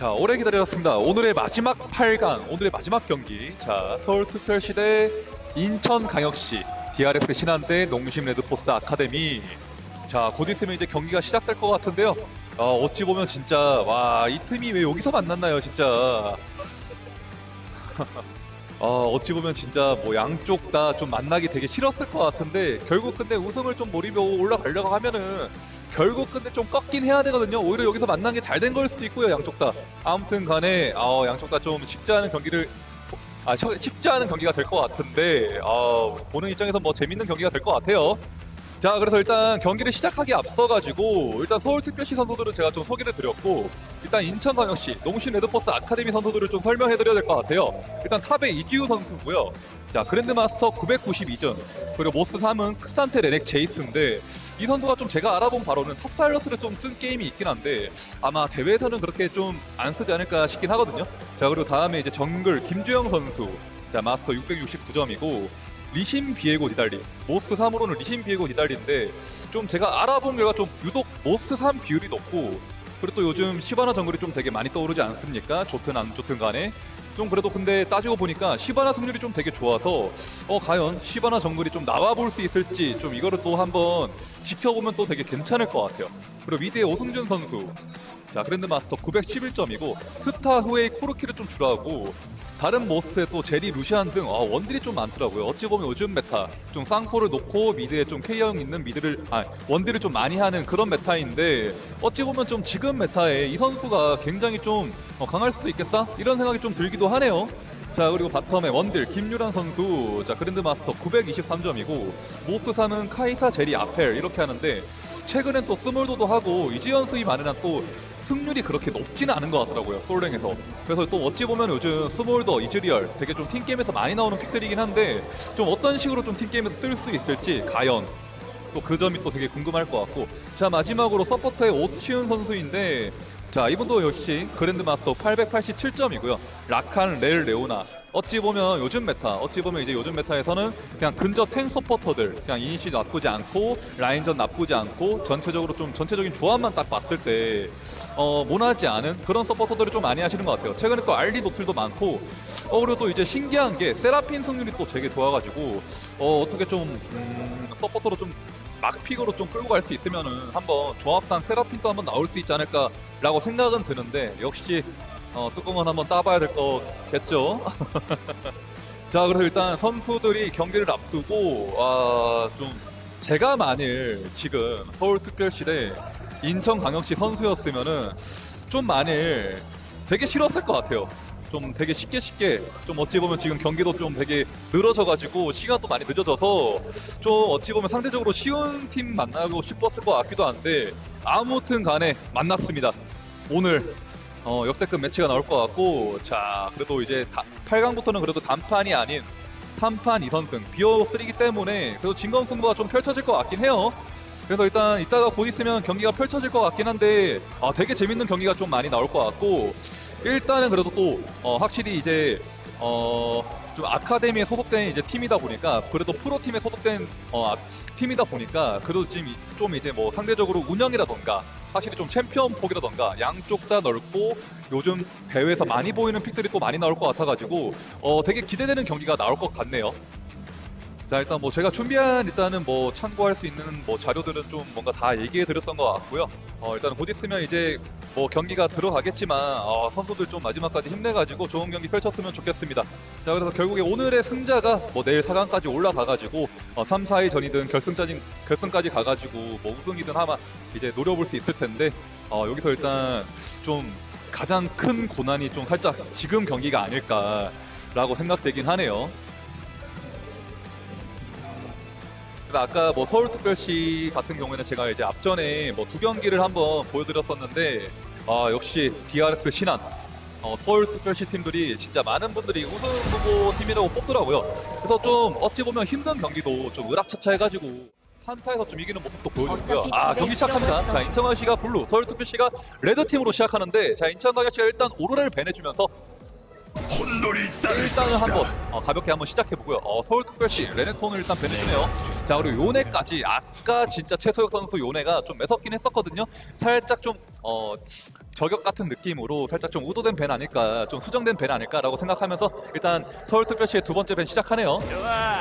자, 오래 기다렸습니다. 오늘의 마지막 8강, 오늘의 마지막 경기. 자, 서울특별시대 인천광역시 DRX 신한대 농심 레드포스 아카데미. 자, 곧 있으면 이제 경기가 시작될 것 같은데요. 어, 어찌 보면 진짜 와, 이 틈이 왜 여기서 만났나요, 진짜. 어, 어찌 보면 진짜 뭐 양쪽 다 좀 만나기 되게 싫었을 것 같은데 결국 근데 우승을 좀 노리고 올라가려고 하면은 결국 근데 좀 꺾긴 해야 되거든요. 오히려 여기서 만난 게 잘 된 걸 수도 있고요, 양쪽 다. 아무튼 간에 어, 양쪽 다 좀 쉽지 않은 경기를 아 시- 쉽지 않은 경기가 될 것 같은데 어, 보는 입장에서 뭐 재밌는 경기가 될 것 같아요. 자 그래서 일단 경기를 시작하기 앞서가지고 일단 서울특별시 선수들은 제가 좀 소개를 드렸고 일단 인천광역시 농심 레드포스 아카데미 선수들을 좀 설명해드려야 될 것 같아요. 일단 탑에 이지우 선수고요. 자 그랜드마스터 992점 그리고 most 3은 크산테 레넥 제이스인데 이 선수가 좀 제가 알아본 바로는 탑사일러스를 좀 쓴 게임이 있긴 한데 아마 대회에서는 그렇게 좀 안 쓰지 않을까 싶긴 하거든요. 자 그리고 다음에 이제 정글 김주영 선수 자 마스터 669점이고 리신 비에고 디달리 모스트 3으로는 리신 비에고 디달리인데 좀 제가 알아본 결과 좀 유독 모스트 3 비율이 높고 그리고 또 요즘 시바나 정글이 좀 되게 많이 떠오르지 않습니까? 좋든 안 좋든 간에 좀 그래도 근데 따지고 보니까 시바나 승률이 좀 되게 좋아서 어 과연 시바나 정글이 좀 나와 볼 수 있을지 좀 이거를 또 한번 지켜보면 또 되게 괜찮을 것 같아요. 그리고 미드의 오승준 선수 자 그랜드마스터 911점이고 트타 흐웨이 코르키를 좀 주로 하고 다른 most에 또 제리, 루시안 등 아, 원딜이 좀 많더라고요. 어찌 보면 요즘 meta 좀 쌍포를 놓고 미드에 좀 캐리력 있는 미드를 아 원딜을 좀 많이 하는 그런 meta인데 어찌 보면 좀 지금 meta에 이 선수가 굉장히 좀 어, 강할 수도 있겠다 이런 생각이 좀 들기도 하네요. 자 그리고 바텀에 원딜 김유란 선수. 자 그랜드마스터 923점이고 most 3은 카이사 제리 아펠 이렇게 하는데 최근엔 또 스몰더도 하고 이지연 수입 안에는 또 승률이 그렇게 높지는 않은 것 같더라고요 솔랭에서. 그래서 또 어찌 보면 요즘 스몰더 이즈리얼 되게 좀 팀게임에서 많이 나오는 pick들이긴 한데 좀 어떤 식으로 좀 팀게임에서 쓸 수 있을지 과연 또 그 점이 또 되게 궁금할 것 같고. 자 마지막으로 서포터의 오치훈 선수인데 자 이분도 역시 그랜드마스터 887점이고요. 라칸, 렐, 레오나. 어찌 보면 요즘 meta 어찌 보면 이제 요즘 meta에서는 그냥 근접 탱 서포터들 그냥 이니시 나쁘지 않고 라인전 나쁘지 않고 전체적으로 좀 전체적인 조합만 딱 봤을 때 어, 모나지 않은 그런 서포터들을 좀 많이 하시는 것 같아요. 최근에 또 알리 노틀도 많고 어 그리고 또 이제 신기한 게 세라핀 승률이 또 되게 좋아가지고 어 어떻게 좀 음, 서포터로 좀 막픽으로 좀 끌고 갈 수 있으면은 한번 조합상 세라핀도 한번 나올 수 있지 않을까라고 생각은 드는데 역시 어, 뚜껑은 한번 따봐야 될 거겠죠. 자, 그래서 일단 선수들이 경기를 앞두고 아, 좀 제가 만일 지금 서울특별시대 인천광역시 선수였으면은 좀 만일 되게 싫었을 것 같아요. 좀 되게 쉽게 쉽게 좀 어찌 보면 지금 경기도 좀 되게 늘어져가지고 시간도 많이 늦어져서 좀 어찌 보면 상대적으로 쉬운 팀 만나고 싶었을 것 같기도 한데 아무튼 간에 만났습니다. 오늘 어, 역대급 매치가 나올 것 같고 자 그래도 이제 다, 8강부터는 그래도 단판이 아닌 3판 2선승 비어 3이기 때문에 그래도 진검 승부가 좀 펼쳐질 것 같긴 해요. 그래서 일단 이따가 곧 있으면 경기가 펼쳐질 것 같긴 한데 아, 되게 재밌는 경기가 좀 많이 나올 것 같고 일단은 그래도 또 어, 확실히 이제 어, 좀 아카데미에 소속된 이제 팀이다 보니까 그래도 프로 팀에 소속된 어, 아, 팀이다 보니까 그래도 좀, 이- 좀 이제 뭐 상대적으로 운영이라던가 확실히 좀 챔피언 폭이라던가 양쪽 다 넓고 요즘 대회에서 많이 보이는 픽들이 또 많이 나올 것 같아가지고 어, 되게 기대되는 경기가 나올 것 같네요. 자 일단 뭐 제가 준비한 일단은 뭐 참고할 수 있는 뭐 자료들은 좀 뭔가 다 얘기해 드렸던 것 같고요. 어 일단 곧 있으면 이제 뭐 경기가 들어가겠지만 어, 선수들 좀 마지막까지 힘내가지고 좋은 경기 펼쳤으면 좋겠습니다. 자 그래서 결국에 오늘의 승자가 뭐 내일 4강까지 올라가가지고 어, 3, 4위 전이든 결승까지 결승까지 가가지고 뭐 우승이든 아마 이제 노려볼 수 있을 텐데 어, 여기서 일단 좀 가장 큰 고난이 좀 살짝 지금 경기가 아닐까라고 생각되긴 하네요. 근데 아까 뭐 서울특별시 같은 경우에는 제가 이제 앞전에 뭐 두 경기를 한번 보여드렸었는데 아 역시 DRX 신한 어, 서울특별시 팀들이 진짜 많은 분들이 우승 후보 팀이라고 뽑더라고요. 그래서 좀 어찌 보면 힘든 경기도 좀 으랏차차 해가지고 한타에서 좀 이기는 모습도 보여줬고요. 아 경기 시작합니다. 자 인천광역시가 블루, 서울특별시가 레드 팀으로 시작하는데 자 인천광역시가 일단 오로라를 ban해주면서 일단은 한번 어, 가볍게 한번 시작해보고요. 어, 서울특별시 레네톤을 일단 배내주네요. 자 그리고 요네까지 아까 진짜 최소혁 선수 요네가 좀 매섭긴 했었거든요. 살짝 좀 어, 저격 같은 느낌으로 살짝 좀 우도된 밴 아닐까, 좀 수정된 밴 아닐까라고 생각하면서 일단 서울특별시의 두 번째 밴 시작하네요.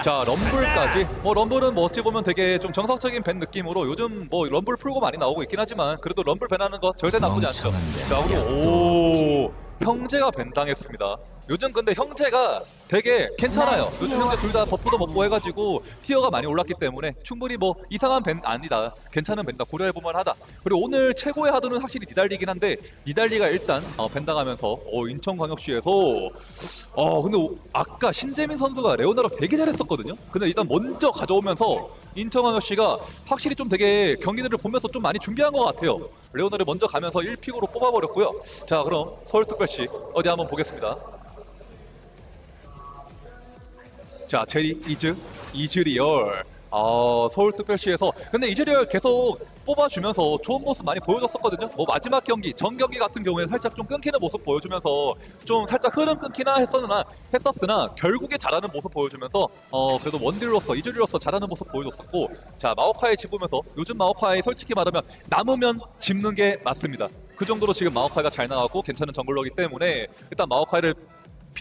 자 럼블까지 뭐 럼블은 뭐 어찌 보면 되게 좀 정석적인 밴 느낌으로 요즘 뭐 럼블 풀고 많이 나오고 있긴 하지만 그래도 럼블 밴 하는 거 절대 나쁘지 않죠. 자 그리고 오 형제가 ban 당했습니다. 요즘 근데 형제가 되게 괜찮아요. 요즘 형제 둘다 buff도 먹고 해가지고 tier가 많이 올랐기 때문에 충분히 뭐 이상한 ban 아니다. 괜찮은 ban이다. 고려해볼만 하다. 그리고 오늘 최고의 카드는 확실히 니달리긴 한데 니달리가 일단 어, ban 당하면서 어, 인천광역시에서 어 근데 오- 아까 신재민 선수가 레오나로 되게 잘했었거든요. 근데 일단 먼저 가져오면서 인천광역시가 확실히 좀 되게 경기들을 보면서 좀 많이 준비한 것 같아요. 레오나를 먼저 가면서 1pick으로 뽑아버렸고요. 자 그럼 서울특별시 어디 한번 보겠습니다. 자 제리 이즈 이즈리얼. 아 서울특별시에서. 근데 이즈리얼 계속 뽑아주면서 좋은 모습 많이 보여줬었거든요. 뭐 마지막 경기 전 경기 같은 경우에는 살짝 좀 끊기는 모습 보여주면서 좀 살짝 흐름 끊기나 했었으나 했었으나 결국에 잘하는 모습 보여주면서 어 그래도 원딜로서 이즈리얼로서 잘하는 모습 보여줬었고 자 마오카이 집으면서 요즘 마오카이 솔직히 말하면 남으면 집는 게 맞습니다. 그 정도로 지금 마오카이가 잘 나가고 괜찮은 정글러기 때문에 일단 마오카이를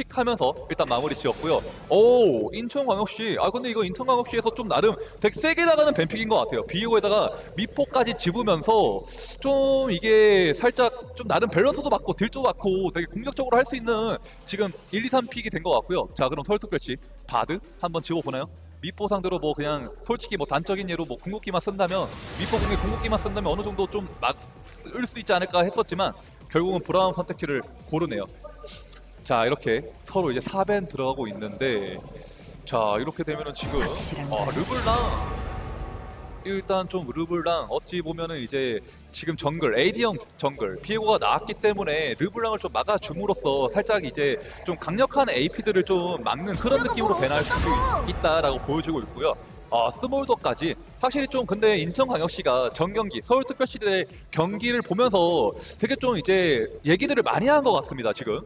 pick하면서 일단 마무리 지었고요. 오 인천광역시 아 근데 이거 인천광역시에서 좀 나름 되게 세게 나가는 ban pick인 것 같아요. 비에고에다가 미포까지 집으면서 좀 이게 살짝 좀 나름 밸런스도 맞고 딜도 맞고 되게 공격적으로 할 수 있는 지금 1, 2, 3pick이 된 것 같고요. 자 그럼 서울특별시 바드 한번 지워보나요? 미포 상대로 뭐 그냥 솔직히 뭐 단적인 예로 뭐 궁극기만 쓴다면 미포 궁에 궁극기만 쓴다면 어느 정도 좀 막 쓸 수 있지 않을까 했었지만 결국은 브라움 선택지를 고르네요. 자 이렇게 서로 이제 4ban 들어가고 있는데 자 이렇게 되면은 지금 거야. 르블랑 일단 좀 르블랑 어찌 보면은 이제 지금 정글 AD형 정글 비에고가 나왔기 때문에 르블랑을 좀 막아줌으로써 살짝 이제 좀 강력한 AP들을 좀 막는 그런 느낌으로 ban할 수 있다라고 보여주고 있고요. 아 스몰더까지 확실히 좀 근데 인천광역시가 전경기 서울특별시들의 경기를 보면서 되게 좀 이제 얘기들을 많이 한 것 같습니다 지금.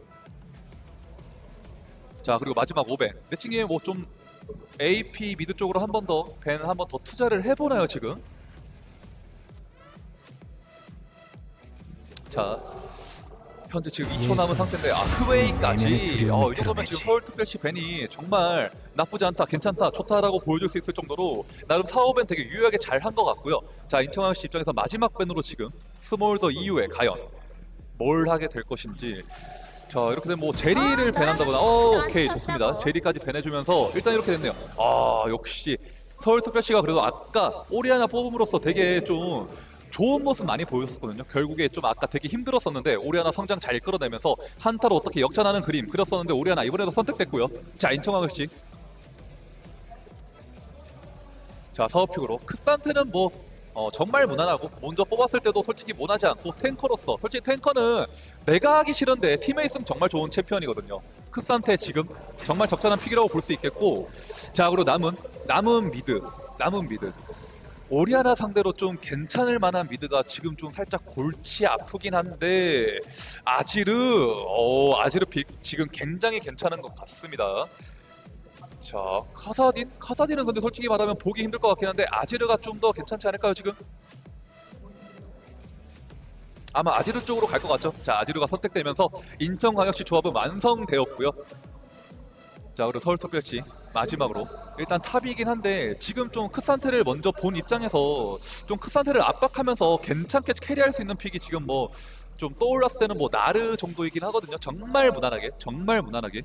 자 그리고 마지막 5벤 내친이 뭐 좀 AP 미드 쪽으로 한 번 더 벤 한 번 더 투자를 해보나요 지금? 자 현재 지금 2초 남은. 상태인데 아크웨이까지 어, 이 정도면. 지금 서울특별시 벤이 정말 나쁘지 않다 괜찮다 좋다라고 보여줄 수 있을 정도로 나름 사업은 되게 유효하게 잘 한 것 같고요 자 인천광역시 입장에서 마지막 벤으로 지금 스몰더 이후에 과연 뭘 하게 될 것인지 자 이렇게 되면 뭐 제리를 밴한다거나 어, 오케이 좋습니다. 제리까지 밴해주면서 일단 이렇게 됐네요. 아 역시 서울특별시가 그래도 아까 오리아나 뽑음으로써 되게 좀 좋은 모습 많이 보였었거든요. 결국에 좀 아까 되게 힘들었었는데 오리아나 성장 잘 끌어내면서 한타로 어떻게 역전하는 그림 그렸었는데 오리아나 이번에도 선택됐고요. 자 인천광역시 자 사업pick으로. 크산테는 뭐 어, 정말 무난하고 먼저 뽑았을 때도 솔직히 모나지 않고 탱커로서 솔직히 탱커는 내가 하기 싫은데 팀에 있으면 정말 좋은 챔피언이거든요. 크산테 지금 정말 적절한 pick이라고 볼 수 있겠고 자 그리고 남은 남은 미드 남은 미드. 오리아나 상대로 좀 괜찮을 만한 미드가 지금 좀 살짝 골치 아프긴 한데 아지르 어 아지르 pick 지금 굉장히 괜찮은 것 같습니다 자 카사딘? 카사딘은 근데 솔직히 말하면 보기 힘들 것 같긴 한데 아지르가 좀 더 괜찮지 않을까요 지금? 아마 아지르 쪽으로 갈 것 같죠? 자 아지르가 선택되면서 인천광역시 조합은 완성되었고요 자 그리고 서울특별시 마지막으로 일단 top이긴 한데 지금 좀 크산테를 먼저 본 입장에서 좀 크산테를 압박하면서 괜찮게 carry할 수 있는 pick이 지금 뭐 좀 떠올랐을 때는 뭐 나르 정도이긴 하거든요 정말 무난하게 정말 무난하게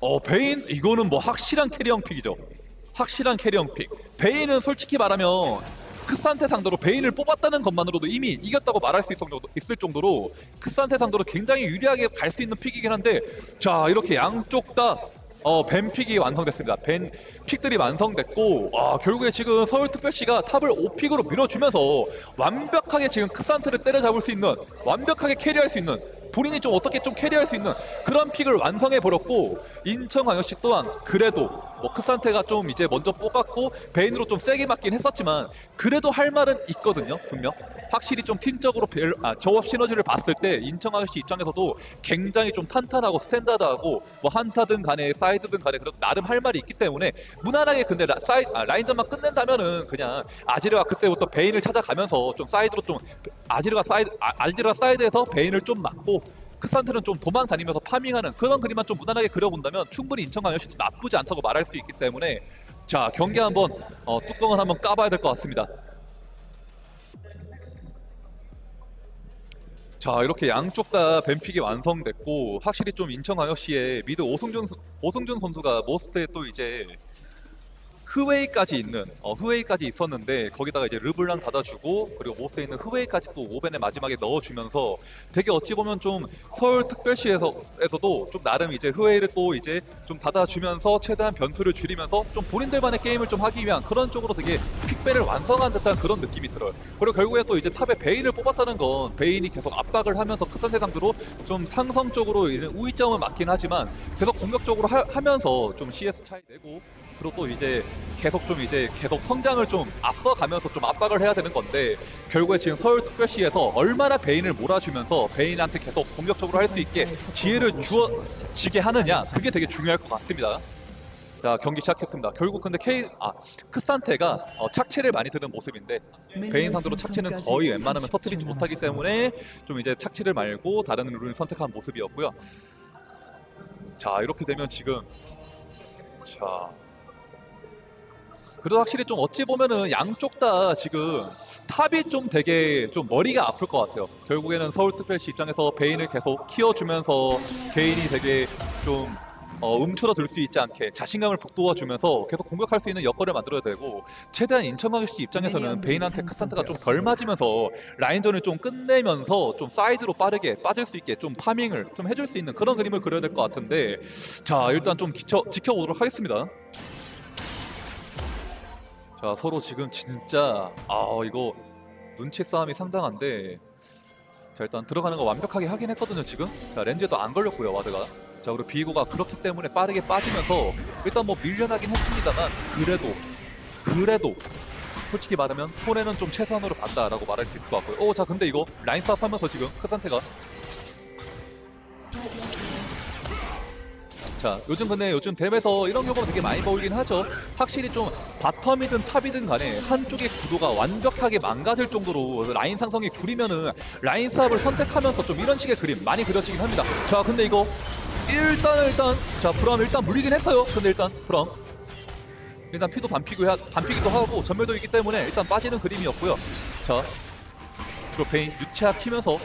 어 베인 이거는 뭐 확실한 carry형 pick이죠. 확실한 carry형 pick. 베인은 솔직히 말하면 크산테 상대로 베인을 뽑았다는 것만으로도 이미 이겼다고 말할 수 있을 정도- 있을 정도로 크산테 상대로 굉장히 유리하게 갈 수 있는 pick이긴 한데 자 이렇게 양쪽 다 어, ban pick이 완성됐습니다. ban pick들이 완성됐고 아, 결국에 지금 서울특별시가 top을 5 pick으로 밀어주면서 완벽하게 지금 크산테를 때려잡을 수 있는 완벽하게 carry할 수 있는 본인이 좀 어떻게 좀 carry할 수 있는 그런 pick을 완성해 버렸고 인천광역시 또한 그래도 뭐 크산테가 좀 이제 먼저 뽑았고 베인으로 좀 세게 맞긴 했었지만 그래도 할 말은 있거든요 분명. 확실히 좀 팀적으로 별, 아, 조합 시너지를 봤을 때 인천광역시 입장에서도 굉장히 좀 탄탄하고 스탠다드하고 뭐 한타든 간에 사이드든 간에 그래도 나름 할 말이 있기 때문에 무난하게 근데 라, 사이, 아, 라인전만 끝낸다면은 그냥 아지르가 그때부터 베인을 찾아가면서 좀 사이드로 좀 아지르가 사이드 아, 아지르가 사이드에서 베인을 좀 막고 크산테는 좀 도망 다니면서 farming하는 그런 그림만 좀 무난하게 그려본다면 충분히 인천광역시도 나쁘지 않다고 말할 수 있기 때문에 자 경기 한번 어, 뚜껑을 한번 까봐야 될 것 같습니다. 자 이렇게 양쪽 다 ban pick이 완성됐고 확실히 좀 인천광역시의 mid 오승준 선- 오승준 선수가 most에 또 이제 흐웨이까지 있는 어, 흐웨이까지 있었는데 거기다가 이제 르블랑 닫아주고 그리고 most에 있는 흐웨이까지 또 5 ban에 마지막에 넣어주면서 되게 어찌 보면 좀 서울 특별시에서에서도 좀 나름 이제 흐웨이를 또 이제 좀 닫아주면서 최대한 변수를 줄이면서 좀 본인들만의 게임을 좀 하기 위한 그런 쪽으로 되게 픽배를 완성한 듯한 그런 느낌이 들어요. 그리고 결국에 또 이제 탑에 베인을 뽑았다는 건 베인이 계속 압박을 하면서 크산세 강도로 좀 상성적으로 우위점을 맞긴 하지만 계속 공격적으로 하, 하면서 좀 CS 차이 내고 그리고 또 이제 계속 좀 이제 계속 성장을 좀 앞서가면서 좀 압박을 해야 되는 건데 결국에 지금 서울특별시에서 얼마나 베인을 몰아주면서 베인한테 계속 공격적으로 할 수 있게 지혜를 주어지게 하느냐 그게 되게 중요할 것 같습니다. 자 경기 시작했습니다. 결국 근데 K 아 크산테가 어, 착취를 많이 드는 모습인데 베인 상대로 착취는 거의 웬만하면 터트리지 못하기 때문에 좀 이제 착취를 말고 다른 룰을 선택한 모습이었고요. 자 이렇게 되면 지금 자 그래도 확실히 좀 어찌 보면은 양쪽 다 지금 top이 좀 되게 좀 머리가 아플 것 같아요. 결국에는 서울특별시 입장에서 베인을 계속 키워주면서 베인이 되게 좀 어, 움츠러들 수 있지 않게 자신감을 북돋아주면서 계속 공격할 수 있는 여건을 만들어야 되고 최대한 인천광역시 입장에서는 베인한테 크산테가 좀 덜 맞으면서 라인전을 좀 끝내면서 좀 사이드로 빠르게 빠질 수 있게 좀 farming을 좀 해줄 수 있는 그런 그림을 그려야 될 것 같은데 자 일단 좀 지켜, 지켜보도록 하겠습니다. 자 서로 지금 진짜 아 이거 눈치 싸움이 상당한데 자 일단 들어가는 거 완벽하게 하긴 했거든요 지금. 자 렌즈도 안 걸렸고요 와드가. 자 그리고 비고가 그렇기 때문에 빠르게 빠지면서 일단 뭐 밀려나긴 했습니다만 그래도 그래도 솔직히 말하면 손해는 좀 최소한으로 봤다라고 말할 수 있을 것 같고요. 오자 근데 이거 라인 싸움 하면서 지금 크산테가 자 요즘 근데 요즘 댐에서 이런 경우가 되게 많이 보이긴 하죠. 확실히 좀 bottom이든 top이든 간에 한쪽의 구도가 완벽하게 망가질 정도로 라인 상성이 구리면은 라인 swap을 선택하면서 좀 이런 식의 그림 많이 그려지긴 합니다. 자 근데 이거 일단 일단 자 브라움 일단 물리긴 했어요. 근데 일단 브라움 일단 피도 반피고 반피기도 하고 점멸도 있기 때문에 일단 빠지는 그림이었고요. 자 그리고 베인 유체화 키면서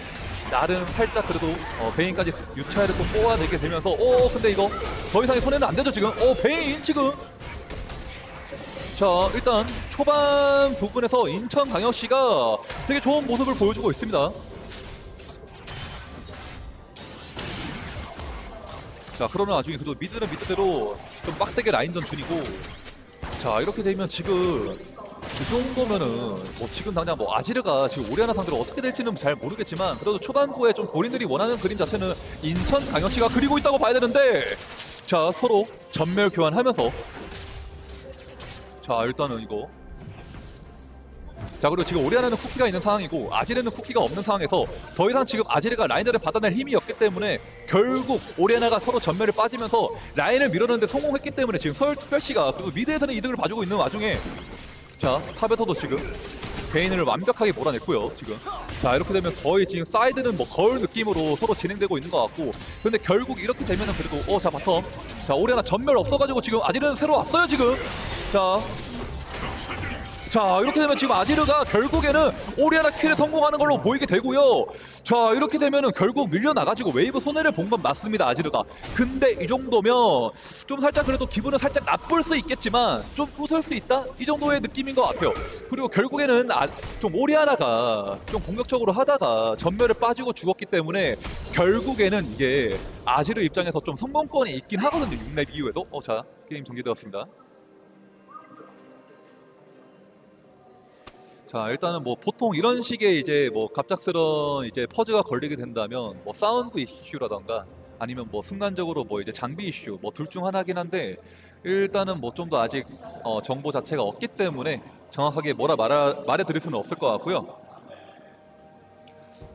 나름 살짝 그래도 어, 베인까지 유차를 또 뽑아내게 되면서 오 근데 이거 더 이상의 손해는 안 되죠 지금? 오 베인 지금. 자 일단 초반 부분에서 인천광역시가 되게 좋은 모습을 보여주고 있습니다. 자 그러는 와중에 그래도 미드는 미드대로 좀 빡세게 라인전 중이고. 자 이렇게 되면 지금 그 정도면은 뭐 지금 당장 뭐 아지르가 지금 오리아나 상대로 어떻게 될지는 잘 모르겠지만 그래도 초반부에 좀 본인들이 원하는 그림 자체는 인천광역시가 그리고 있다고 봐야 되는데 자 서로 점멸 교환하면서 자 일단은 이거 자 그리고 지금 오리아나는 쿠키가 있는 상황이고 아지르는 쿠키가 없는 상황에서 더 이상 지금 아지르가 라인을 받아낼 힘이 없기 때문에 결국 오리아나가 서로 점멸을 빠지면서 라인을 밀어넣는데 성공했기 때문에 지금 서울 특별시가 그리고 mid에서는 이득을 봐주고 있는 와중에 자 top에서도 지금 베인을 완벽하게 몰아냈고요 지금. 자 이렇게 되면 거의 지금 사이드는 뭐 거울 느낌으로 서로 진행되고 있는 것 같고 근데 결국 이렇게 되면은 그래도 어 자 bottom. 자 오리아나 점멸 없어가지고 지금 아지르는 새로 왔어요 지금. 자 자 이렇게 되면 지금 아지르가 결국에는 오리아나 kill에 성공하는 걸로 보이게 되고요. 자 이렇게 되면은 결국 밀려나가지고 웨이브 손해를 본 건 맞습니다 아지르가. 근데 이 정도면 좀 살짝 그래도 기분은 살짝 나쁠 수 있겠지만 좀 웃을 수 있다? 이 정도의 느낌인 것 같아요. 그리고 결국에는 아, 좀 오리아나가 좀 공격적으로 하다가 점멸을 빠지고 죽었기 때문에 결국에는 이게 아지르 입장에서 좀 선공권이 있긴 하거든요 6렙 이후에도. 어 자 게임 종료되었습니다 자 일단은 뭐 보통 이런 식의 이제 뭐 갑작스런 이제 pause가 걸리게 된다면 뭐 사운드 이슈라던가 아니면 뭐 순간적으로 뭐 이제 장비 이슈 뭐 둘 중 하나긴 한데 일단은 뭐 좀 더 아직 어, 정보 자체가 없기 때문에 정확하게 뭐라 말하, 말해드릴 수는 없을 것 같고요.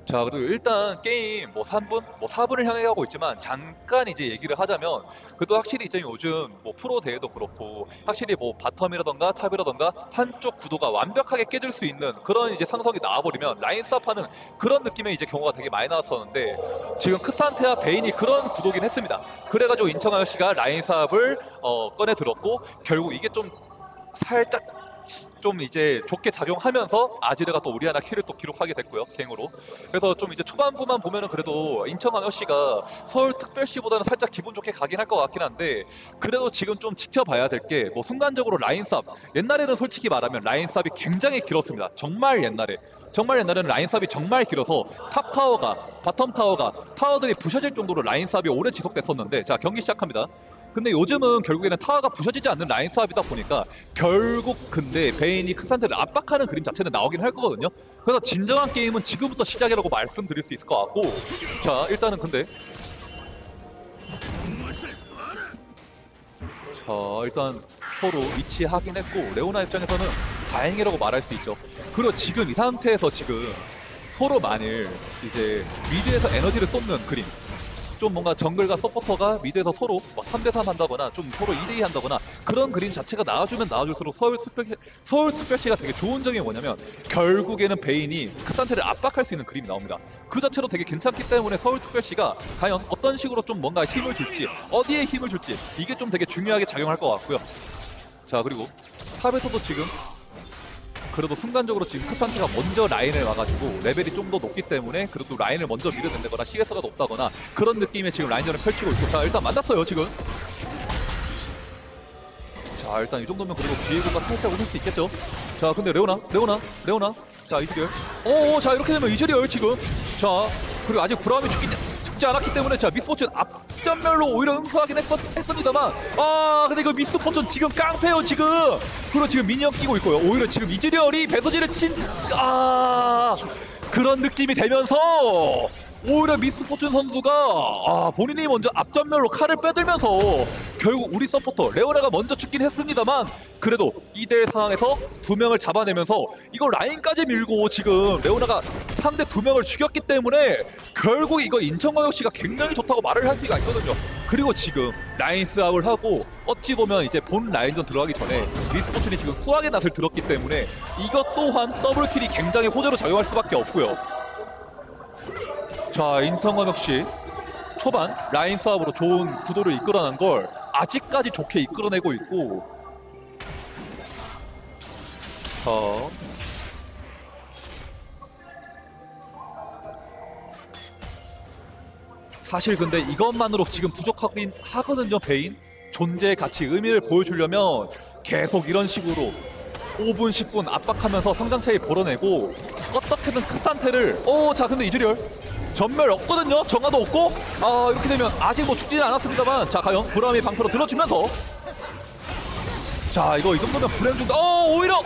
자 그리고 일단 게임 뭐 3분 뭐 4분을 향해 가고 있지만 잠깐 이제 얘기를 하자면 그래도 확실히 이제 요즘 뭐 프로 대회도 그렇고 확실히 뭐 bottom이라던가 top이라던가 한쪽 구도가 완벽하게 깨질 수 있는 그런 이제 상성이 나와버리면 라인 swap하는 그런 느낌의 이제 경우가 되게 많이 나왔었는데 지금 크산테와 베인이 그런 구도긴 했습니다. 그래가지고 인천광역시가 라인 swap을 어, 꺼내 들었고 결국 이게 좀 살짝 좀 이제 좋게 작용하면서 아지르가 또 오리아나 kill을 또 기록하게 됐고요 갱으로. 그래서 좀 이제 초반부만 보면은 그래도 인천광역시가 서울 특별시보다는 살짝 기분 좋게 가긴 할 것 같긴 한데 그래도 지금 좀 지켜봐야 될 게 뭐 순간적으로 라인 swap 옛날에는 솔직히 말하면 라인 swap이 굉장히 길었습니다. 정말 옛날에. 정말 옛날에는 라인 swap이 정말 길어서 top 타워가 bottom 타워가 타워들이 부셔질 정도로 라인 swap이 오래 지속됐었는데 자 경기 시작합니다 근데 요즘은 결국에는 타워가 부셔지지 않는 라인 swap이다 보니까 결국 근데 베인이 크산테를 압박하는 그림 자체는 나오긴 할 거거든요. 그래서 진정한 게임은 지금부터 시작이라고 말씀드릴 수 있을 것 같고 자 일단은 근데 자 일단 서로 위치 확인했고 레오나 입장에서는 다행이라고 말할 수 있죠. 그리고 지금 이 상태에서 지금 서로 만일 이제 mid에서 에너지를 쏟는 그림 좀 뭔가 정글과 서포터가 mid에서 서로 막 3대3 한다거나 좀 서로 2대2 한다거나 그런 그림 자체가 나와주면 나와줄수록 서울 특별 서울 특별시가 되게 좋은 점이 뭐냐면 결국에는 베인이 크산테를 압박할 수 있는 그림이 나옵니다. 그 자체로 되게 괜찮기 때문에 서울 특별시가 과연 어떤 식으로 좀 뭔가 힘을 줄지 어디에 힘을 줄지 이게 좀 되게 중요하게 작용할 것 같고요. 자 그리고 top에서도 지금 그래도 순간적으로 지금 크산테가 먼저 라인에 와가지고 레벨이 좀 더 높기 때문에 그래도 라인을 먼저 밀어낸다거나 CS가 높다거나 그런 느낌의 지금 라인전을 펼치고 있고. 자 일단 만났어요 지금. 자 일단 이 정도면 그래도 비에고가 살짝 오를 수 있겠죠? 자 근데 레오나 레오나 레오나. 자 이즈리얼 오자 이렇게 되면 이즈리얼 지금. 자 그리고 아직 브라움이 죽기 죽지 않았기 때문에 자 미스포춘은 앞전멸로 오히려 응수하긴 했었, 했습니다만 아 근데 이거 미스포춘 지금 깡패요 지금. 그리고 지금 미니언 끼고 있고요. 오히려 지금 이즈리얼이 배소지를 친아 그런 느낌이 되면서 오히려 미스포춘 선수가 아, 본인이 먼저 앞전멸로 칼을 빼들면서 결국 우리 서포터 레오나가 먼저 죽긴 했습니다만 그래도 2대1 상황에서 두 명을 잡아내면서 이거 라인까지 밀고 지금 레오나가 상대 두 명을 죽였기 때문에 결국 이거 인천광역 씨가 굉장히 좋다고 말을 할 수가 있거든요. 그리고 지금 라인 스왑을 하고 어찌 보면 이제 본 라인전 들어가기 전에 미스포춘이 지금 수학의 낯을 들었기 때문에 이것 또한 더블킬이 굉장히 호재로 작용할 수밖에 없고요. 자 인턴건 역시 초반 라인 싸움으로 좋은 구도를 이끌어낸 걸 아직까지 좋게 이끌어내고 있고. 자. 사실 근데 이것만으로 지금 부족하긴 하거든요 베인. 존재의 가치 의미를 보여주려면 계속 이런 식으로 5분 10분 압박하면서 성장차에 벌어내고 어떻게든 크산테를 오 자 근데 이즈리얼 전멸 없거든요. 정화도 없고. 아 이렇게 되면 아직 뭐 죽지는 않았습니다만. 자 과연 브라움이 방패로 들어주면서. 자 이거 이 정도면 불행 중다 어 오히려!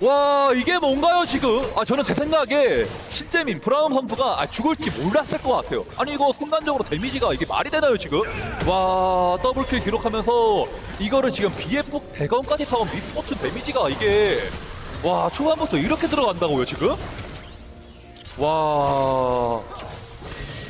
와 이게 뭔가요 지금? 아 저는 제 생각에 신재민 브라움 선수가 아, 죽을지 몰랐을 것 같아요. 아니 이거 순간적으로 데미지가 이게 말이 되나요 지금? 와 더블킬 기록하면서 이거를 지금 BF 100원까지 사온 미스포츠 데미지가 이게 와 초반부터 이렇게 들어간다고요 지금 와.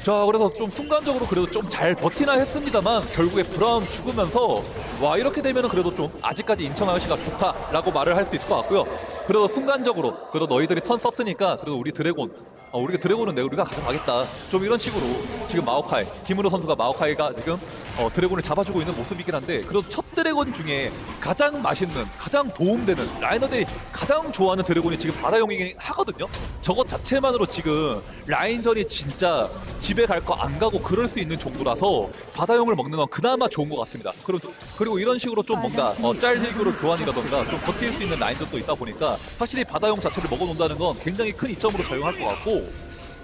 자, 그래서 좀 순간적으로 그래도 좀 잘 버티나 했습니다만 결국에 브라움 죽으면서 와 이렇게 되면은 그래도 좀 아직까지 인천광역시가 좋다라고 말을 할 수 있을 것 같고요. 그래도 순간적으로 그래도 너희들이 턴 썼으니까 그래도 우리 드래곤 어, 우리가 드래곤은 내 우리가 가져가겠다. 좀 이런 식으로 지금 마오카이 김으로 선수가 마오카이가 지금 어, 드래곤을 잡아주고 있는 모습이긴 한데 그래도 첫 드래곤 중에 가장 맛있는 가장 도움되는 라이너들이 가장 좋아하는 드래곤이 지금 바다용이긴 하거든요. 저것 자체만으로 지금 라인전이 진짜 집에 갈 거 안 가고 그럴 수 있는 정도라서 바다용을 먹는 건 그나마 좋은 것 같습니다. 그리고, 그리고 이런 식으로 좀 뭔가 어, 짤짤이로 교환이라던가 좀 버틸 수 있는 라인전도 있다 보니까 확실히 바다용 자체를 먹어놓는다는 건 굉장히 큰 이점으로 작용할 것 같고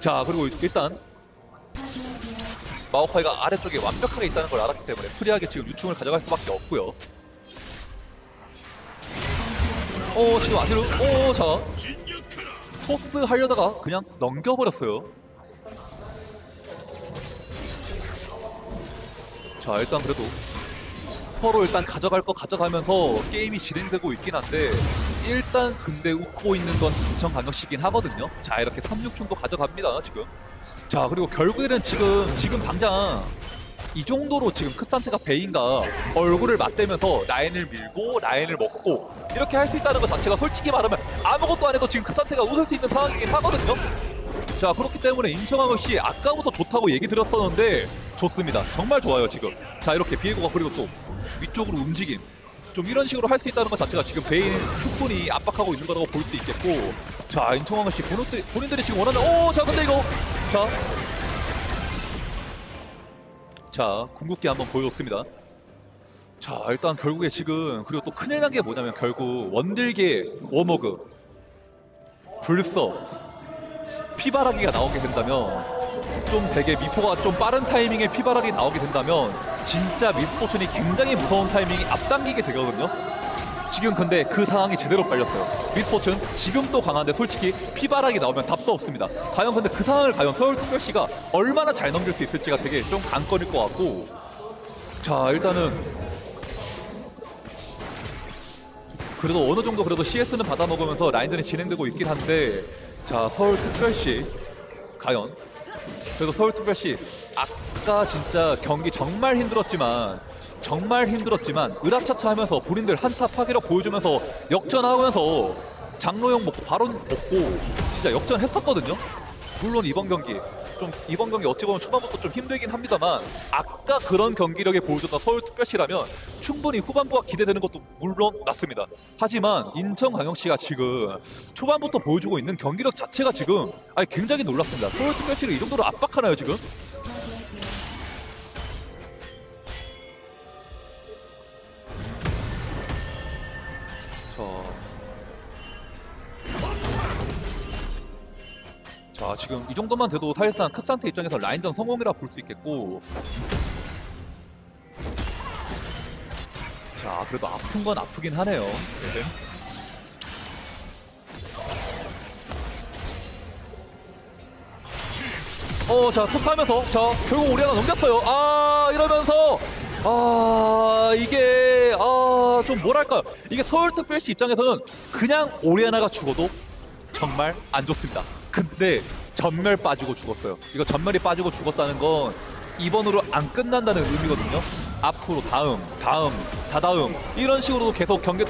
자 그리고 일단 마오카이가 아래쪽에 완벽하게 있다는 걸 알았기 때문에 free하게 지금 유충을 가져갈 수밖에 없고요. 오 지금 아지르 오자 토스 하려다가 그냥 넘겨버렸어요. 자 일단 그래도 서로 일단 가져갈 거 가져가면서 게임이 진행되고 있긴 한데 일단 근데 웃고 있는 건 인천 강역시긴 하거든요. 자 이렇게 3, 6충도 가져갑니다 지금. 자 그리고 결국에는 지금 지금 당장 이 정도로 지금 크산테가 베인과 얼굴을 맞대면서 라인을 밀고 라인을 먹고 이렇게 할 수 있다는 것 자체가 솔직히 말하면 아무것도 안 해도 지금 크산테가 웃을 수 있는 상황이긴 하거든요. 자 그렇기 때문에 인천광역시 아까부터 좋다고 얘기 드렸었는데 좋습니다. 정말 좋아요 지금. 자 이렇게 비에고가 그리고 또 위쪽으로 움직임. 좀 이런 식으로 할 수 있다는 것 자체가 지금 베인 충분히 압박하고 있는 거라고 볼 수 있겠고 자 인천광역시 본인들, 본인들이 지금 원하는 오자 근데 이거 자 자, 궁극기 한번 보여줬습니다. 자, 일단 결국에 지금 그리고 또 큰일 난 게 뭐냐면 결국 원딜계 워머그 불서 피바라기가 나오게 된다면 좀 되게 미포가 좀 빠른 타이밍에 피바라기 나오게 된다면 진짜 미스포션이 굉장히 무서운 타이밍이 앞당기게 되거든요. 지금 근데 그 상황이 제대로 빨렸어요. 미스포춘 지금 또 강한데 솔직히 피바락이 나오면 답도 없습니다. 과연 근데 그 상황을 과연 서울특별시가 얼마나 잘 넘길 수 있을지가 되게 좀 관건일 것 같고 자 일단은 그래도 어느 정도 그래도 CS는 받아먹으면서 라인전이 진행되고 있긴 한데 자 서울특별시 과연 그래도 서울특별시 아까 진짜 경기 정말 힘들었지만 정말 힘들었지만 으라차차 하면서 본인들 한타 파괴력 보여주면서 역전하면서 장로용 먹고 바로 먹고 진짜 역전했었거든요. 물론 이번 경기 좀 이번 경기 어찌 보면 초반부터 좀 힘들긴 합니다만 아까 그런 경기력에 보여줬던 서울특별시라면 충분히 후반부가 기대되는 것도 물론 맞습니다. 하지만 인천광역시가 지금 초반부터 보여주고 있는 경기력 자체가 지금 아니 굉장히 놀랐습니다. 서울특별시를 이 정도로 압박하나요 지금? 지금 이 정도만 돼도 사실상 크산테 입장에서 라인전 성공이라 볼 수 있겠고. 자, 그래도 아픈 건 아프긴 하네요. 네. 어, 자, 토스하면서, 자, 결국 우리 하나 넘겼어요. 아, 이러면서, 아, 이게, 아, 좀 뭐랄까요. 이게 서울특별시 입장에서는 그냥 오리아나가 죽어도 정말 안 좋습니다. 근데 전멸 빠지고 죽었어요. 이거 전멸이 빠지고 죽었다는 건 이번으로 안 끝난다는 의미거든요. 앞으로 다음, 다음, 다다음 이런 식으로도 계속 경계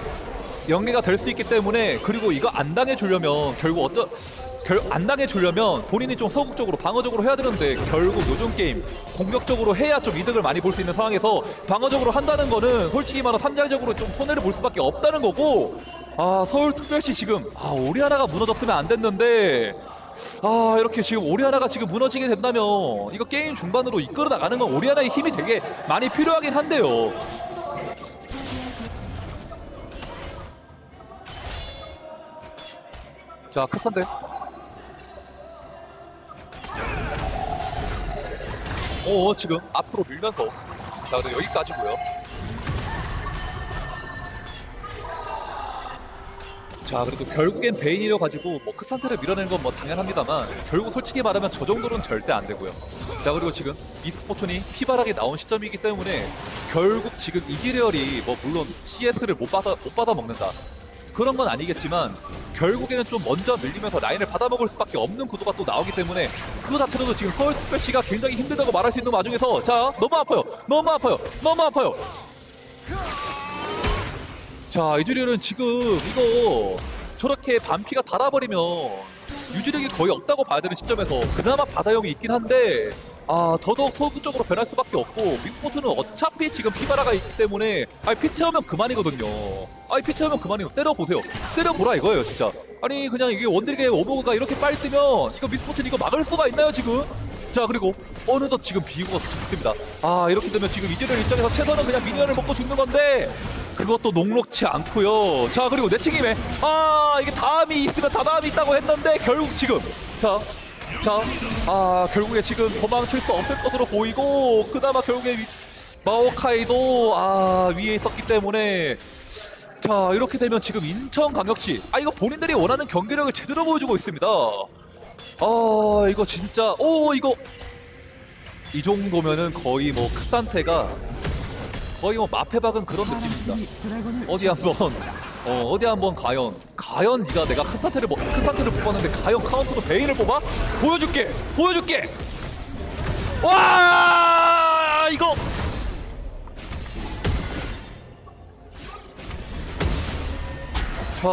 연계가 될 수 있기 때문에 그리고 이거 안 당해 주려면 결국 어떤 결, 안 당해 주려면 본인이 좀 소극적으로 방어적으로 해야 되는데 결국 요즘 게임 공격적으로 해야 좀 이득을 많이 볼 수 있는 상황에서 방어적으로 한다는 거는 솔직히 말해 산자적으로 좀 손해를 볼 수밖에 없다는 거고 아 서울특별시 지금 아 오리아나가 무너졌으면 안 됐는데 아 이렇게 지금 오리아나가 지금 무너지게 된다면 이거 게임 중반으로 이끌어 나가는 건 오리아나의 힘이 되게 많이 필요하긴 한데요. 자 크산데 어 지금 앞으로 밀면서 자 근데 여기까지고요. 자 그래도 결국엔 베인이려 가지고 뭐 크산테를 밀어내는 건뭐 당연합니다만 결국 솔직히 말하면 저 정도는 절대 안 되고요. 자 그리고 지금 미스포촌이 피바락이 나온 시점이기 때문에 결국 지금 이기리얼이 뭐 물론 CS를 못 받아 못 받아 먹는다. 그런 건 아니겠지만 결국에는 좀 먼저 밀리면서 라인을 받아먹을 수밖에 없는 구도가 또 나오기 때문에 그거 자체로도 지금 서울특별시가 굉장히 힘들다고 말할 수 있는 와중에서 자 너무 아파요 너무 아파요 너무 아파요 자 이즈리얼은 지금 이거 저렇게 반피가 달아버리면 유지력이 거의 없다고 봐야 되는 시점에서 그나마 바다형이 있긴 한데 아 더더욱 소극적으로 변할 수밖에 없고 미스포트는 어차피 지금 피바라가 있기 때문에 아니 피 채우면 그만이거든요. 아니 피 채우면 그만이요 때려보세요. 때려보라 이거예요 진짜. 아니 그냥 이게 원딜계 오버가 이렇게 빨리 뜨면 이거 미스포트는 이거 막을 수가 있나요 지금 자 그리고 어느덧 지금 비구가 죽습니다 아 이렇게 되면 지금 이즈리얼 입장에서 최선은 그냥 미니언을 먹고 죽는 건데 그것도 녹록치 않고요 자 그리고 내치김에 아 이게 다음이 있으면 다다음이 있다고 했는데 결국 지금 자 자, 아 결국에 지금 도망칠 수 없을 것으로 보이고 그나마 결국에 위- 마오카이도 아 위에 있었기 때문에 자 이렇게 되면 지금 인천광역시 아 이거 본인들이 원하는 경기력을 제대로 보여주고 있습니다. 아 이거 진짜 오 이거. 이 정도면은 거의 뭐 크산테가 거의 뭐 마패 박은 그런 느낌입니다. 어디 한번 어, 어디 한번 과연 과연 네가 내가 크산테를 뭐- 크산테를 뽑았는데 과연 카운터로 베인을 뽑아? 보여줄게 보여줄게! 와 이거! 자,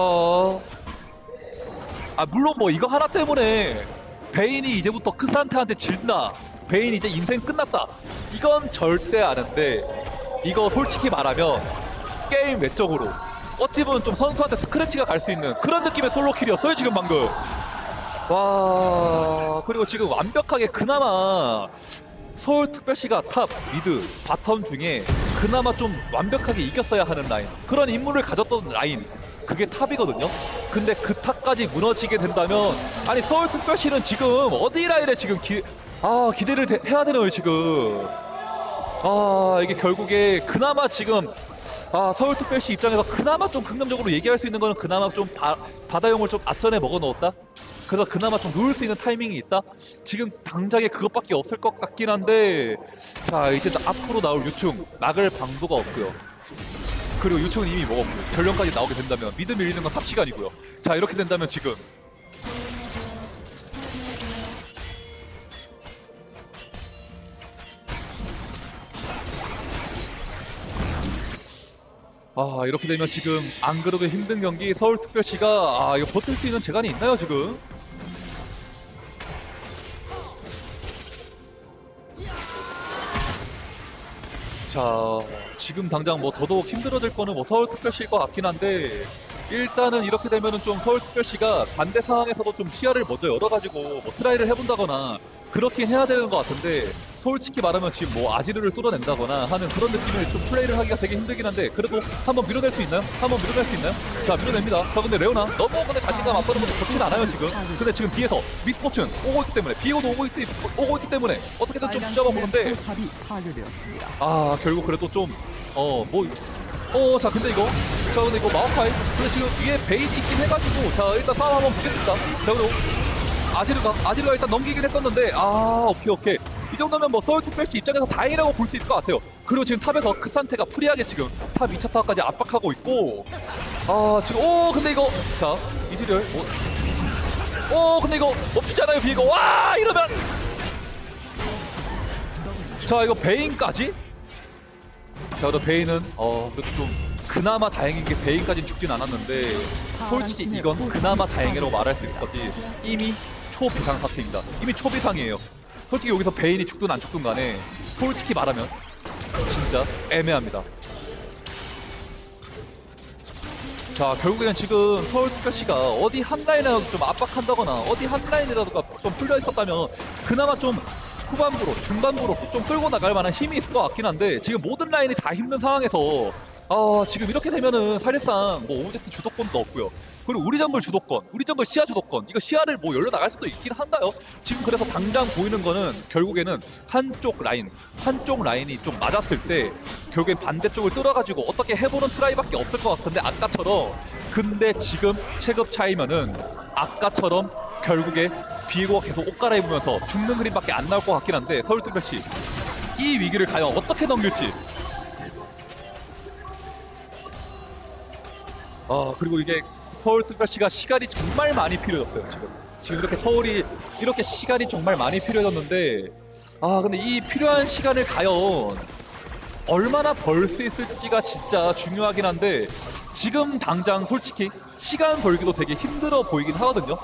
아 물론 뭐 이거 하나 때문에 베인이 이제부터 크산테한테 진다. 베인 이제 인생 끝났다. 이건 절대 아닌데 이거 솔직히 말하면 게임 외적으로 어찌 보면 좀 선수한테 스크래치가 갈 수 있는 그런 느낌의 solo kill이었어요 지금 방금. 와 그리고 지금 완벽하게 그나마 서울특별시가 top, mid, bottom 중에 그나마 좀 완벽하게 이겼어야 하는 라인 그런 임무를 가졌던 라인 그게 탑이거든요. 근데 그 탑까지 무너지게 된다면 아니 서울특별시는 지금 어디 라인에 지금 기, 아 기대를 대- 해야 되나요 지금? 아 이게 결국에 그나마 지금 아 서울특별시 입장에서 그나마 좀 긍정적으로 얘기할 수 있는 거는 그나마 좀 바, 바다용을 좀 앞전에 먹어 넣었다? 그래서 그나마 좀 누울 수 있는 타이밍이 있다? 지금 당장에 그것밖에 없을 것 같긴 한데 자 이제 앞으로 나올 유충 막을 방도가 없고요 그리고 유충은 이미 먹었고 전령까지 나오게 된다면 미드 밀리는 건 삽시간이고요 자 이렇게 된다면 지금 아 이렇게 되면 지금 안 그래도 힘든 경기 서울특별시가 아 이거 버틸 수 있는 재간이 있나요 지금? 자 지금 당장 뭐 더더욱 힘들어질 거는 뭐 서울특별시일 것 같긴 한데 일단은 이렇게 되면은 좀 서울특별시가 반대 상황에서도 좀 시야를 먼저 열어가지고 뭐 try를 해본다거나 그렇긴 해야 되는 것 같은데 솔직히 말하면 지금 뭐 아지르를 뚫어낸다거나 하는 그런 느낌을 좀 플레이를 하기가 되게 힘들긴 한데 그래도 한번 밀어낼 수 있나요? 한번 밀어낼 수 있나요? 자 밀어냅니다. 자 근데 레오나 너무 근데 자신감 앞서는 것도 좋진 않아요 지금. 근데 지금 뒤에서 미스포춘 오고 있기 때문에 비에고도 오고 있기, 오고 있기 때문에 어떻게든 좀 붙잡아 보는데 top이 파괴되었습니다. 아 결국 그래도 좀 어 뭐 어 자 근데 이거 자 근데 이거 마오카이 근데 지금 위에 베인이 있긴 해가지고 자 일단 싸움 한번 보겠습니다 자 그리고 아지르가 아지르가 일단 넘기긴 했었는데 아 오케이 오케이 이 정도면 뭐 서울 특별시 입장에서 다행이라고 볼 수 있을 것 같아요. 그리고 지금 top에서 크산테가 free하게 지금 top 2차 타워까지 압박하고 있고. 아 지금 오 근데 이거 자 이디를 오, 오 근데 이거 멈추지 않아요 비거 와 이러면! 자 이거 베인까지? 자, 그래도 베인은 어 그래도 좀 그나마 다행인 게 베인까지는 죽진 않았는데 솔직히 이건 그나마 다행이라고 말할 수 있을 것 같지. 이미 초비상 사태입니다. 이미 초비상이에요. 솔직히 여기서 베인이 죽든 안 죽든 간에 솔직히 말하면 진짜 애매합니다. 자 결국에는 지금 서울특별시가 어디 한 라인이라도 좀 압박한다거나 어디 한 라인이라도 좀 풀려 있었다면 그나마 좀 후반부로 중반부로 좀 끌고 나갈 만한 힘이 있을 것 같긴 한데 지금 모든 라인이 다 힘든 상황에서 아 지금 이렇게 되면은 사실상 뭐 object 주도권도 없고요. 그리고 우리 정글 주도권 우리 정글 시야 주도권. 이거 시야를 뭐 열러 나갈 수도 있긴 한가요? 지금 그래서 당장 보이는 거는 결국에는 한쪽 라인 한쪽 라인이 좀 맞았을 때 결국엔 반대쪽을 뚫어가지고 어떻게 해보는 트라이밖에 없을 것 같은데 아까처럼. 근데 지금 체급 차이면은 아까처럼 결국에 비에고가 계속 옷 갈아입으면서 죽는 그림밖에 안 나올 것 같긴 한데 서울특별시 이 위기를 과연 어떻게 넘길지 아 그리고 이게 서울특별시가 시간이 정말 많이 필요했어요 지금 지금 이렇게 서울이 이렇게 시간이 정말 많이 필요해졌는데 아 근데 이 필요한 시간을 과연 얼마나 벌 수 있을지가 진짜 중요하긴 한데 지금 당장 솔직히 시간 벌기도 되게 힘들어 보이긴 하거든요.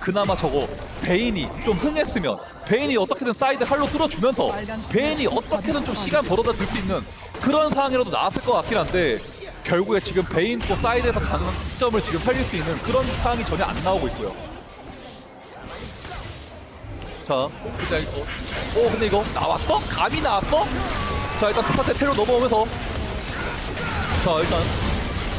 그나마 저거 베인이 좀 흥했으면 베인이 어떻게든 사이드 활로 뚫어주면서 베인이 어떻게든 좀 시간 벌어다 줄 수 있는 그런 상황이라도 나왔을 것 같긴 한데 결국에 지금 베인 또 사이드에서 장점을 지금 살릴 수 있는 그런 상황이 전혀 안 나오고 있고요. 자, 일단 이거. 오, 근데 이거 나왔어? 각이 나왔어? 자, 일단 그 상태 테러 넘어오면서. 자, 일단.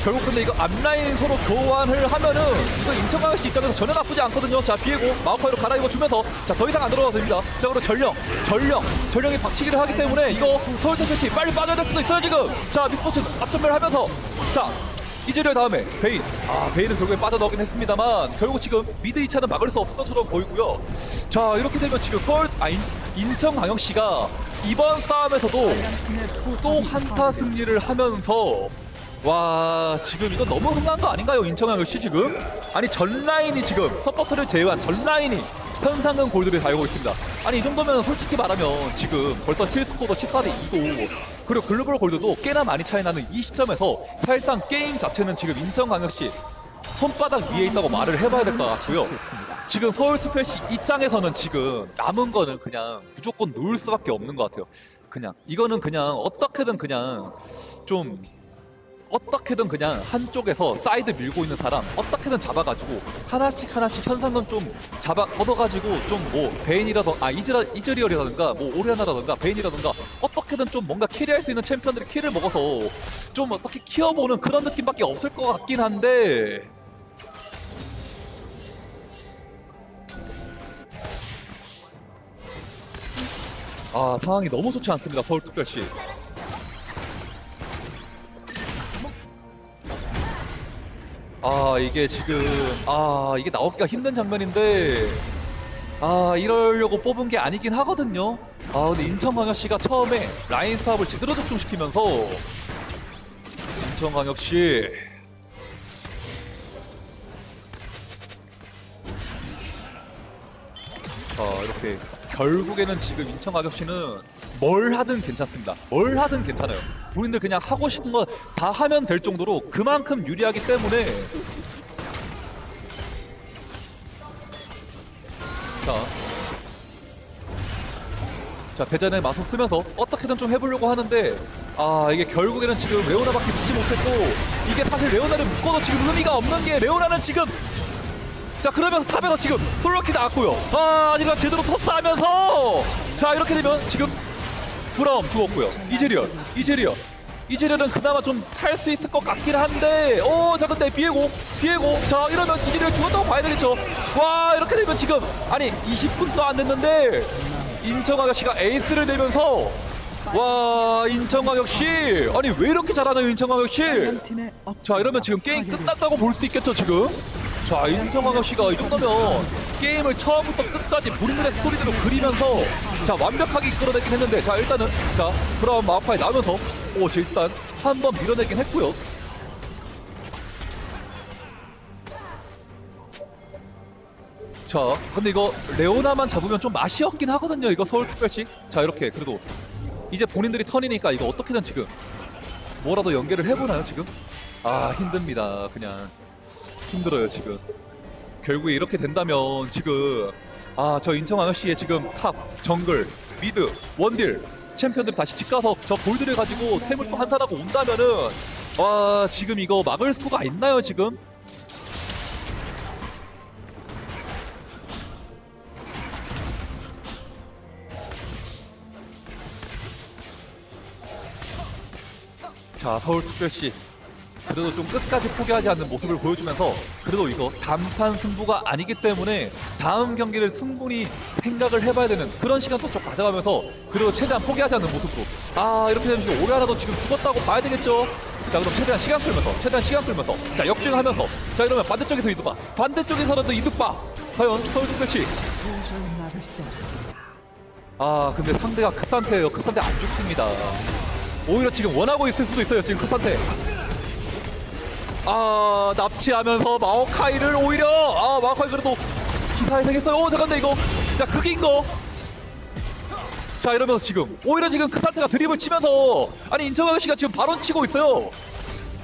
결국 근데 이거 앞라인 서로 교환을 하면은 이거 인천광역시 입장에서 전혀 나쁘지 않거든요. 자, 비에고 마오카이로 갈아입어 주면서 자, 더 이상 안 들어가도 됩니다. 자, 그리고 전령, 전령, 전령이 박치기를 하기 때문에 이거 서울특별시 빨리 빠져야 될 수도 있어요, 지금. 자, 미스포춘 앞전멸 하면서. 자, 이즈리얼 다음에 베인 아 베인은 결국에 빠져나오긴 했습니다만 결국 지금 mid 2차는 막을 수 없을 것처럼 보이고요 자 이렇게 되면 지금 서울 아 인, 인천광역시가 이번 싸움에서도 또 한타 승리를 하면서 와 지금 이건 너무 흥한 거 아닌가요 인천광역시 지금? 아니 전 라인이 지금 서포터를 제외한 전 라인이 현상금 골드를 달고 있습니다. 아니 이 정도면 솔직히 말하면 지금 벌써 kill score도 14대 2고 그리고 글로벌 골드도 꽤나 많이 차이 나는 이 시점에서 사실상 게임 자체는 지금 인천광역시 손바닥 위에 있다고 말을 해봐야 될 것 같고요. 지금 서울특별시 입장에서는 지금 남은 거는 그냥 무조건 놓을 수밖에 없는 것 같아요. 그냥 이거는 그냥 어떻게든 그냥 좀 어떻게든 그냥 한쪽에서 사이드 밀고 있는 사람 어떻게든 잡아가지고 하나씩 하나씩 현상금 좀 잡아 얻어가지고 좀 뭐 베인이라던 아 이즈라 이즈리얼이라든가 뭐 오리아나라든가 베인이라든가 어떻게든 좀 뭔가 carry할 수 있는 챔피언들이 kill을 먹어서 좀 어떻게 키워보는 그런 느낌밖에 없을 것 같긴 한데. 아 상황이 너무 좋지 않습니다 서울특별시 아 이게 지금 아 이게 나오기가 힘든 장면인데 아 이러려고 뽑은 게 아니긴 하거든요. 아 근데 인천광역시가 처음에 라인 싸움을 제대로 적중시키면서 인천광역시 자 이렇게 결국에는 지금 인천광역시는 뭘 하든 괜찮습니다. 뭘 하든 괜찮아요. 본인들 그냥 하고 싶은 거 다 하면 될 정도로 그만큼 유리하기 때문에. 자, 자 대전에 맞서 쓰면서 어떻게든 좀 해보려고 하는데 아 이게 결국에는 지금 레오나밖에 믿지 못했고 이게 사실 레오나를 묶어도 지금 의미가 없는 게 레오나는 지금! 자 그러면서 탑에서 지금 솔로키 나왔고요. 아 아니가 제대로 토스하면서! 자 이렇게 되면 지금 브라움 죽었고요. 이재리얼 이재리얼. 이재리얼은 그나마 좀 살 수 있을 것 같긴 한데 오 자 근데 비에고 비에고. 자 이러면 이재리얼 죽었다고 봐야 되겠죠. 와 이렇게 되면 지금 아니 20분도 안 됐는데 인천광역시가 에이스를 내면서 와 인천광역시. 아니 왜 이렇게 잘하나요 인천광역시? 자 이러면 지금 게임 끝났다고 볼 수 있겠죠 지금 자 인천광역시가 이 정도면 게임을 처음부터 끝까지 본인들의 스토리대로 그리면서 자 완벽하게 이끌어내긴 했는데 자 일단은 자 브라운 마파에 나면서 오저 일단 한 번 밀어내긴 했고요. 자 근데 이거 레오나만 잡으면 좀 맛이 없긴 하거든요 이거 서울특별시. 자 이렇게 그래도 이제 본인들이 턴이니까 이거 어떻게든 지금 뭐라도 연계를 해보나요 지금? 아 힘듭니다 그냥 힘들어요 지금. 결국에 이렇게 된다면 지금 아 저 인천 아저씨의 지금 탑 정글 미드 원딜 챔피언들이 다시 집 가서 저 골드를 가지고 템을 또 한산하고 온다면은 와 지금 이거 막을 수가 있나요 지금? 자 서울특별시 그래도 좀 끝까지 포기하지 않는 모습을 보여주면서 그래도 이거 단판 승부가 아니기 때문에 다음 경기를 충분히 생각을 해봐야 되는 그런 시간도 좀 가져가면서 그리고 최대한 포기하지 않는 모습으로. 아 이렇게 되면 지금 오레아나도 지금 죽었다고 봐야 되겠죠? 자 그럼 최대한 시간 끌면서 최대한 시간 끌면서 자 역주행하면서. 자 이러면 반대쪽에서 이득 봐 반대쪽에서라도 이득 봐 과연 서울특별시. 아 근데 상대가 크산테예요. 크산테 안 죽습니다. 오히려 지금 원하고 있을 수도 있어요 지금 크산테 아 납치하면서 마오카이를 오히려 아 마오카이 그래도 기사에 생겼어요. 오 잠깐만 이거. 자 극인 거자 이러면서 지금 오히려 지금 그 상태가 드립을 치면서 아니 인천광 씨가 지금 발언 치고 있어요.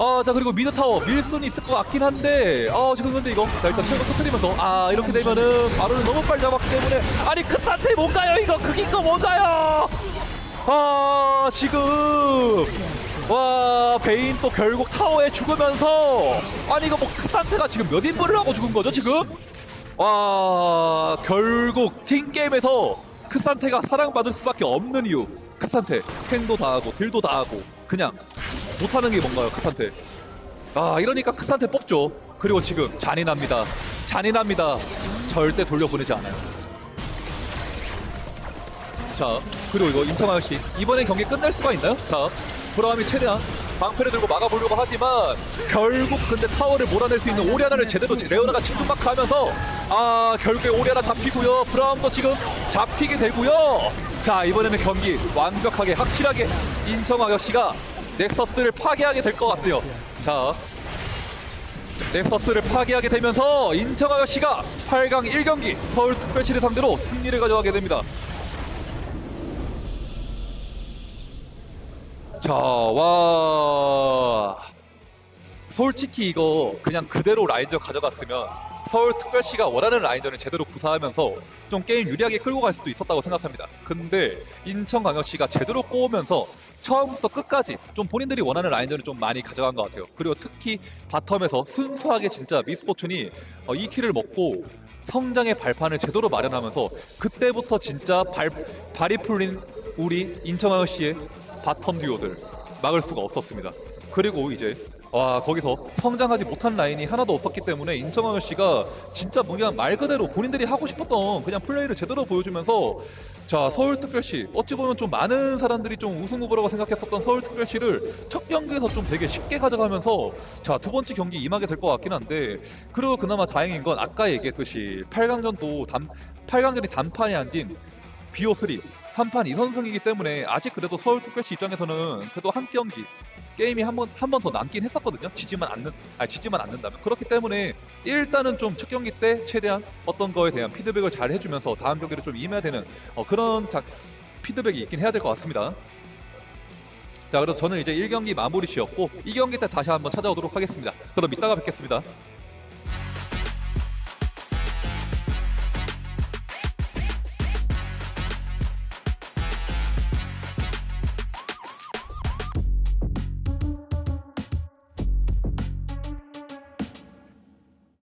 아 자 그리고 미드 타워 밀 수는 있을 것 같긴 한데 아 지금 근데 이거 자 일단 최고 터뜨리면서 아 이렇게 되면은 발언을 너무 빨리 잡았기 때문에 아니 그 상태 뭔가요? 이거 극인 거 뭔가요? 아 지금 와 베인 또 결국 타워에 죽으면서 아니 이거 뭐 크산테가 지금 몇 인분을 하고 죽은 거죠 지금? 와 결국 팀 게임에서 크산테가 사랑받을 수밖에 없는 이유. 크산테 탱도 다 하고 딜도 다 하고 그냥 못하는 게 뭔가요 크산테? 아 이러니까 크산테 뽑죠. 그리고 지금 잔인합니다. 잔인합니다. 절대 돌려보내지 않아요. 자 그리고 이거 인천 아저씨 이번에 경기 끝낼 수가 있나요? 자 브라움이 최대한 방패를 들고 막아보려고 하지만 결국 근데 타워를 몰아낼 수 있는 오리아나를 제대로 레오나가 집중마크 하면서 아 결국에 오리아나 잡히고요. 브라움도 지금 잡히게 되고요. 자 이번에는 경기 완벽하게 확실하게 인천광역시가 넥서스를 파괴하게 될 것 같아요. 자 넥서스를 파괴하게 되면서 인천광역시가 8강 1경기 서울특별시를 상대로 승리를 가져가게 됩니다 자, 와. 솔직히 이거 그냥 그대로 라인전 가져갔으면 서울특별시가 원하는 라인전을 제대로 구사하면서 좀 게임 유리하게 끌고 갈 수도 있었다고 생각합니다. 근데 인천광역시가 제대로 꼬우면서 처음부터 끝까지 좀 본인들이 원하는 라인전을 좀 많이 가져간 것 같아요. 그리고 특히 bottom에서 순수하게 진짜 미스포춘이 어, 2 kill을 먹고 성장의 발판을 제대로 마련하면서 그때부터 진짜 발, 발이 풀린 우리 인천광역시의 bottom 듀오들 막을 수가 없었습니다. 그리고 이제 와 거기서 성장하지 못한 라인이 하나도 없었기 때문에 인천광역시가 진짜 뭐 그냥 말 그대로 본인들이 하고 싶었던 그냥 플레이를 제대로 보여주면서 자 서울특별시 어찌 보면 좀 많은 사람들이 좀 우승 후보라고 생각했었던 서울특별시를 첫 경기에서 좀 되게 쉽게 가져가면서 자 두 번째 경기 임하게 될 것 같긴 한데 그리고 그나마 다행인 건 아까 얘기했듯이 8강전도 단 8강전이 단판이 아닌 BO3 3판 2선승이기 때문에 아직 그래도 서울특별시 입장에서는 그래도 한 경기 게임이 한 번 한 번 더 남긴 했었거든요. 지지만 않는 아 지지만 않는다면 그렇기 때문에 일단은 좀 첫 경기 때 최대한 어떤 거에 대한 피드백을 잘 해주면서 다음 경기를 좀 임해야 되는 어, 그런 자, 피드백이 있긴 해야 될 것 같습니다. 자 그래서 저는 이제 1경기 마무리 지었고 2경기 때 다시 한번 찾아오도록 하겠습니다. 그럼 이따가 뵙겠습니다.